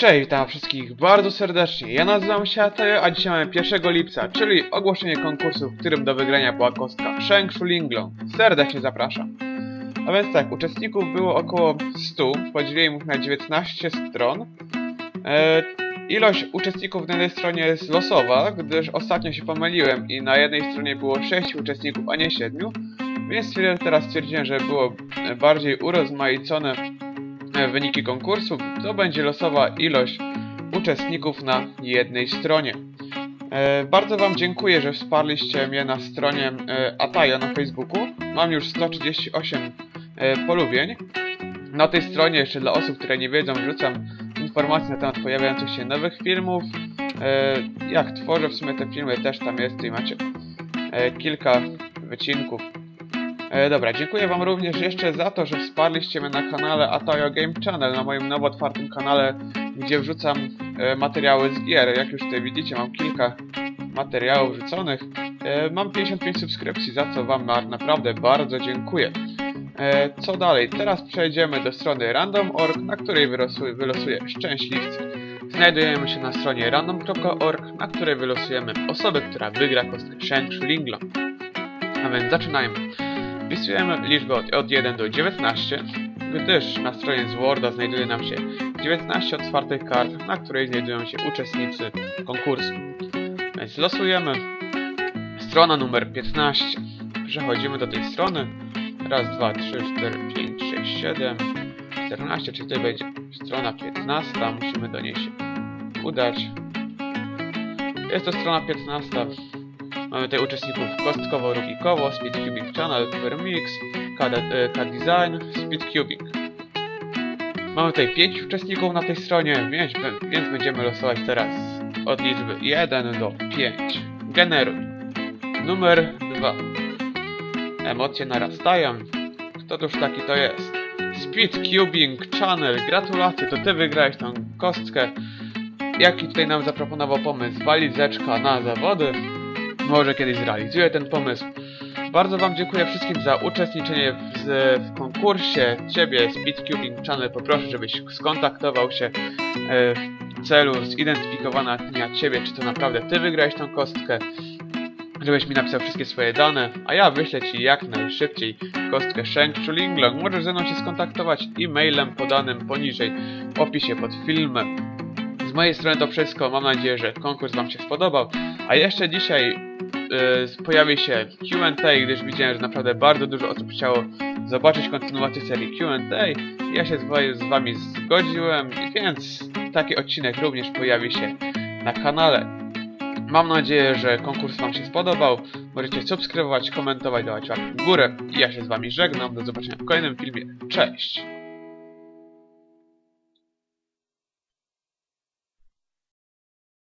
Cześć, witam wszystkich bardzo serdecznie. Ja nazywam się Atajo, a dzisiaj mamy 1 lipca, czyli ogłoszenie konkursu, w którym do wygrania była kostka Sheng Shulinglong. Serdecznie zapraszam. A więc tak, uczestników było około 100, podzieliłem ich na 19 stron. E, ilość uczestników na jednej stronie jest losowa, gdyż ostatnio się pomyliłem i na jednej stronie było 6 uczestników, a nie 7. Więc teraz stwierdziłem, że było bardziej urozmaicone wyniki konkursu, to będzie losowa ilość uczestników na jednej stronie. E, bardzo Wam dziękuję, że wsparliście mnie na stronie e, Ataja na Facebooku. Mam już 138 e, polubień. Na tej stronie, jeszcze dla osób, które nie wiedzą, wrzucam informacje na temat pojawiających się nowych filmów. Jak tworzę w sumie te filmy, też tam jest i macie kilka wycinków E, dobra, dziękuję wam również jeszcze za to, że wsparliście mnie na kanale Atayo Game Channel, na moim nowo otwartym kanale, gdzie wrzucam e, materiały z gier. Jak już tutaj widzicie, mam kilka materiałów wrzuconych. E, mam 55 subskrypcji, za co wam naprawdę bardzo dziękuję. E, co dalej? Teraz przejdziemy do strony random.org, na której wylosuję, wylosuję szczęśliwcy. Znajdujemy się na stronie random.org, na której wylosujemy osobę, która wygra kostkę Sheng Linglong. A więc zaczynajmy. Wpisujemy liczbę od, od 1 do 19, gdyż na stronie z Worda znajduje nam się 19 otwartych kart, na której znajdują się uczestnicy konkursu. Więc losujemy. Strona numer 15. Przechodzimy do tej strony. Raz, dwa, trzy, cztery, pięć, sześć, siedem, 14, czyli tutaj będzie strona 15. Musimy do niej się udać. Jest to strona 15. Mamy tutaj uczestników kostkowo, rubikowo, Speedcubing Channel, Mix, K-Design, Speedcubing. Mamy tutaj 5 uczestników na tej stronie, więc, więc będziemy losować teraz od liczby 1 do 5. Generuj. Numer 2. Emocje narastają. Kto tuż taki to jest? Speedcubing Channel, gratulacje, to ty wygrałeś tą kostkę. Jaki tutaj nam zaproponował pomysł? Walizeczka na zawody może kiedyś zrealizuję ten pomysł. Bardzo Wam dziękuję wszystkim za uczestniczenie w, w konkursie. Ciebie, Speedcubing Channel, poproszę, żebyś skontaktował się e, w celu zidentyfikowania Ciebie, czy to naprawdę Ty wygrałeś tą kostkę, żebyś mi napisał wszystkie swoje dane, a ja wyślę Ci jak najszybciej kostkę Sheng Chulinglong. Możesz ze mną się skontaktować e-mailem podanym poniżej w opisie pod filmem. Z mojej strony to wszystko. Mam nadzieję, że konkurs Wam się spodobał. A jeszcze dzisiaj yy, pojawi się Q&A, gdyż widziałem, że naprawdę bardzo dużo osób chciało zobaczyć kontynuację serii Q&A. Ja się z, z Wami zgodziłem, więc taki odcinek również pojawi się na kanale. Mam nadzieję, że konkurs Wam się spodobał. Możecie subskrybować, komentować, dawać łapki w górę. I ja się z Wami żegnam. Do zobaczenia w kolejnym filmie. Cześć!